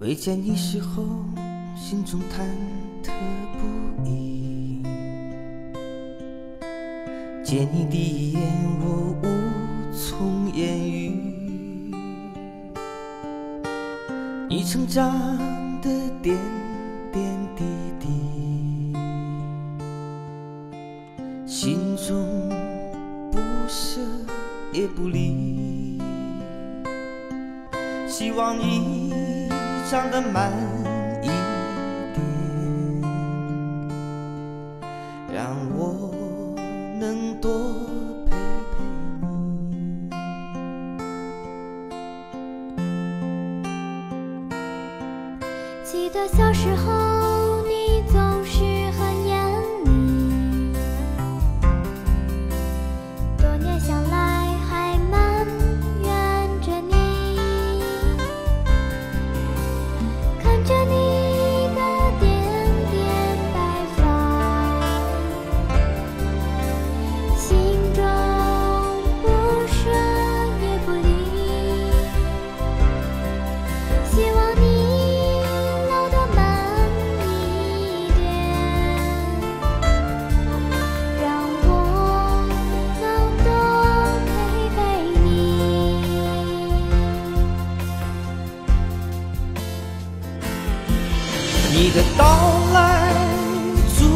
未见你时候，心中忐忑不已。见你第一眼，我无从言语。你成长的点点滴滴，心中不舍也不离。希望你长得慢一点，让我能多陪陪你。记得小时候，你的到来注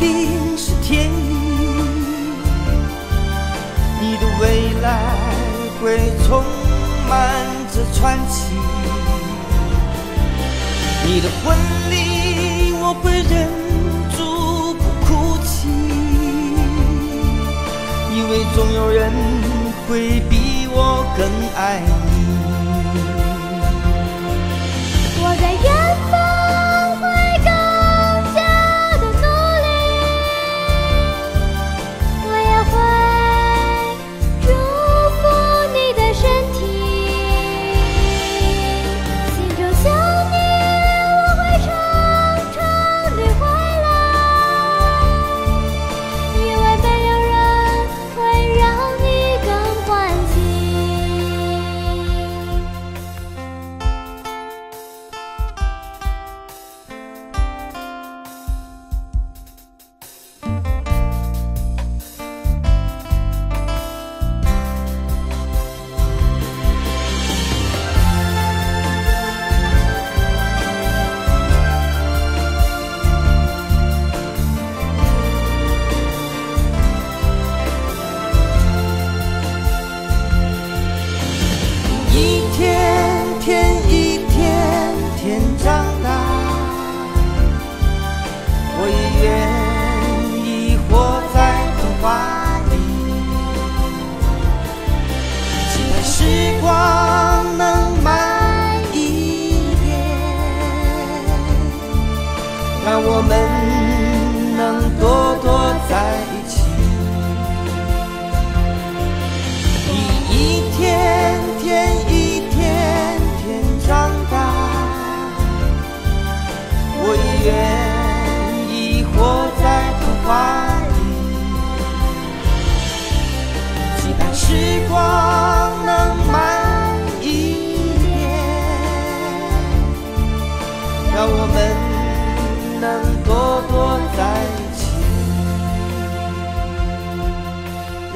定是天意，你的未来会充满着传奇。你的婚礼我会忍住不哭泣，因为总有人会比我更爱你。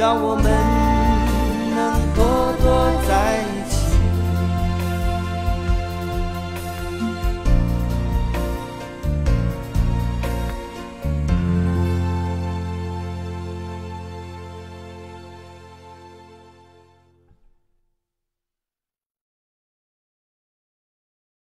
让我们。